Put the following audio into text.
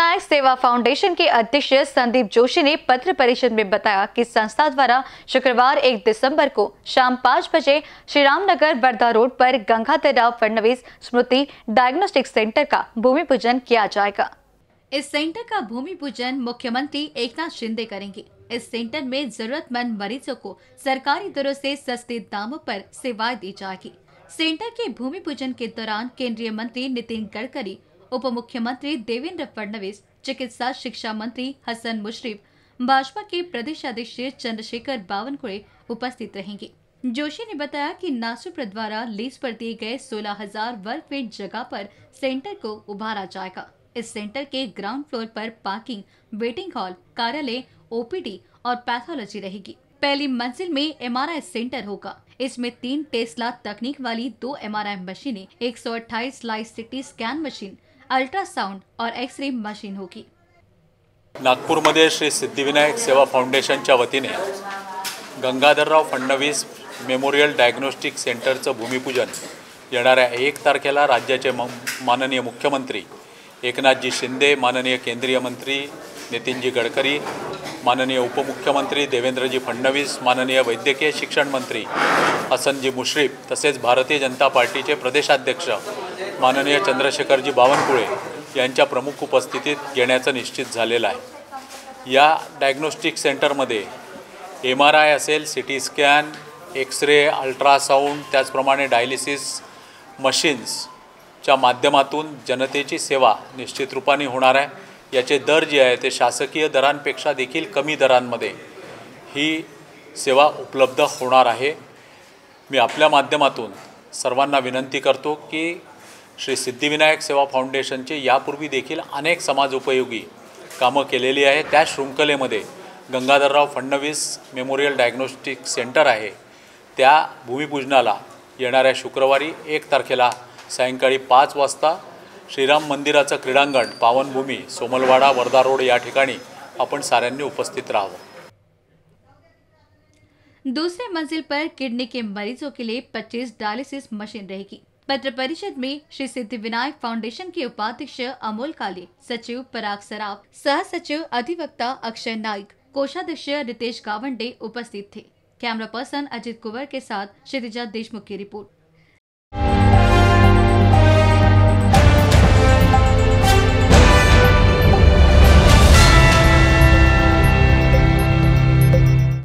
सिद्धिविनायक सेवा फाउंडेशन के अध्यक्ष संदीप जोशी ने पत्र परिषद में बताया कि संस्था द्वारा शुक्रवार एक दिसंबर को शाम पाँच बजे श्री रामनगर वर्धा रोड पर गंगाधर राव फडणवीस स्मृति डायग्नोस्टिक सेंटर का भूमि पूजन किया जाएगा। इस सेंटर का भूमि पूजन मुख्यमंत्री एकनाथ शिंदे करेंगे। इस सेंटर में जरूरतमंद मरीजों को सरकारी दरों से सस्ते दामों पर सेवाएँ दी जाएगी। सेंटर के भूमि पूजन के दौरान केंद्रीय मंत्री नितिन गडकरी उप मुख्यमंत्री देवेंद्र फडणवीस चिकित्सा शिक्षा मंत्री हसन मुशरीफ भाजपा के प्रदेश अध्यक्ष चंद्रशेखर बावनकुड़े उपस्थित रहेंगे। जोशी ने बताया कि नासुप्र द्वारा लीज पर दिए गए 16,000 वर्ग फीट जगह पर सेंटर को उभारा जाएगा। इस सेंटर के ग्राउंड फ्लोर पर पार्किंग वेटिंग हॉल कार्यालय ओपीडी और पैथोलॉजी रहेगी। पहली मंजिल में एमआरआई सेंटर होगा। इसमें तीन टेस्ला तकनीक वाली दो एमआरआई मशीनें 128 light CT scan machine ultrasound और एक्सरे मशीन होगी। नागपूरमध्ये श्री सिद्धिविनायक सेवा फाउंडेशनच्या वतीने गंगाधरराव फडणवीस मेमोरियल डायग्नोस्टिक सेंटरचं भूमिपूजन येणाऱ्या एक तारखेला राज्याचे म माननीय मुख्यमंत्री एकनाथजी शिंदे माननीय केंद्रीय मंत्री नितीनजी गडकरी माननीय उपमुख्यमंत्री देवेंद्रजी फडणवीस माननीय वैद्यकीय शिक्षण मंत्री हसनजी मुश्रीफ तसेच भारतीय जनता पार्टीचे प्रदेशाध्यक्ष माननीय चंद्रशेखरजी बावनकुळे यांच्या प्रमुख उपस्थितीत घेण्याचं निश्चित झालेलं आहे. या डायग्नोस्टिक सेंटरमध्ये एम आर आय असेल C T scan X ray ultrasound त्याचप्रमाणे डायलिसिस मशीन्सच्या माध्यमातून जनतेची सेवा निश्चित रूपाने होणार आहे. याचे दर जे आहे ते शासकीय दरांपेक्षा देखील कमी दरांमध्ये ही सेवा उपलब्ध होणार आहे. मी आपल्या माध्यमातून सर्वांना विनंती करतो की श्री सिद्धिविनायक सेवा फाउंडेशनचे यापूर्वी देखील अनेक समाजोपयोगी कामं केलेली आहे. त्या शृंखलेमध्ये Gangadharrao Fadnavis memorial diagnostic centre आहे. त्या भूमिपूजनाला येणाऱ्या शुक्रवारी एक तारखेला सायंकाळी पाच वाजता श्रीराम मंदिराचं क्रीडांगण पावनभूमी सोमलवाडा वर्धा रोड या ठिकाणी आपण साऱ्यांनी उपस्थित राहावं. दूसरे मंजिल पर किडनी के मरीजों के लिए 25 डायलिसिस मशीन रहेगी। पत्र परिषद में श्री सिद्धि विनायक फाउंडेशन के उपाध्यक्ष अमोल काले, सचिव पराग सराफ सह सचिव अधिवक्ता अक्षय नाइक, कोषाध्यक्ष रितेश गावंडे उपस्थित थे। कैमरा पर्सन अजित कुंवर के साथ क्षितिजा देशमुख की रिपोर्ट।